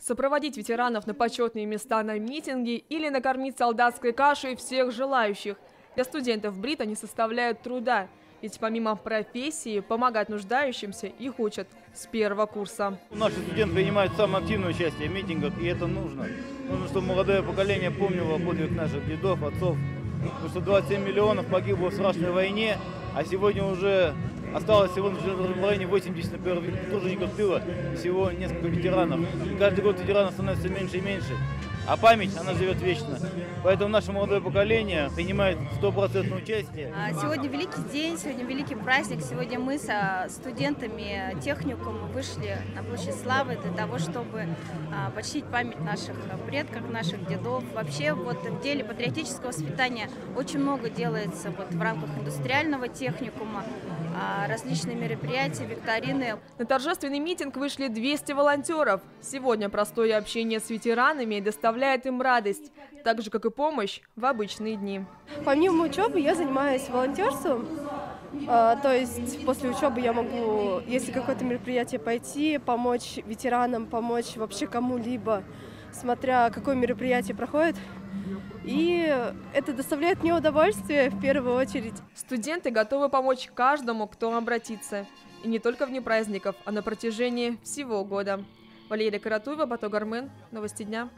Сопроводить ветеранов на почетные места на митинге или накормить солдатской кашей всех желающих. Для студентов Брита не составляют труда, ведь помимо профессии помогать нуждающимся их учат с первого курса. Наши студенты принимают самое активное участие в митингах, и это нужно. Нужно, чтобы молодое поколение помнило подвиг наших дедов, отцов. Потому что 27 миллионов погибло в страшной войне, а сегодня уже осталось всего в районе 80, например, тружеников тыла, всего несколько ветеранов. Каждый год ветеранов становится меньше и меньше. А память, она живет вечно. Поэтому наше молодое поколение принимает стопроцентное участие. А, Сегодня великий день, сегодня великий праздник. Сегодня мы со студентами техникума вышли на площадь Славы для того, чтобы а, почтить память наших предков, наших дедов. Вообще вот в деле патриотического воспитания очень много делается вот в рамках индустриального техникума, а, различные мероприятия, викторины. На торжественный митинг вышли 200 волонтеров. Сегодня простое общение с ветеранами доставляет им радость, так же, как и помощь в обычные дни. Помимо учебы я занимаюсь волонтерством. А, То есть после учебы я могу, если какое-то мероприятие пойти, помочь ветеранам, помочь вообще кому-либо, смотря какое мероприятие проходит. И это доставляет мне удовольствие в первую очередь. Студенты готовы помочь каждому, кто обратится. И не только вне праздников, а на протяжении всего года. Валерия Каратуева, Бато Гармен. Новости дня.